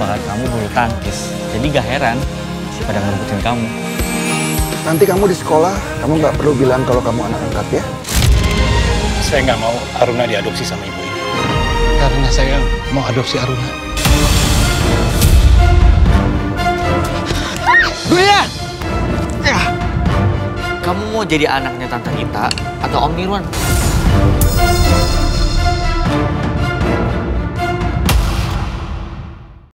bakat kamu bulu tangkis. Jadi gak heran pada ngerebutin kamu. Nanti kamu di sekolah, kamu nggak perlu bilang kalau kamu anak angkat ya. Saya nggak mau Aruna diadopsi sama ibu ini. Karena saya mau adopsi Aruna. Ya. Kamu mau jadi anaknya Tante Rita atau Om Nirwan?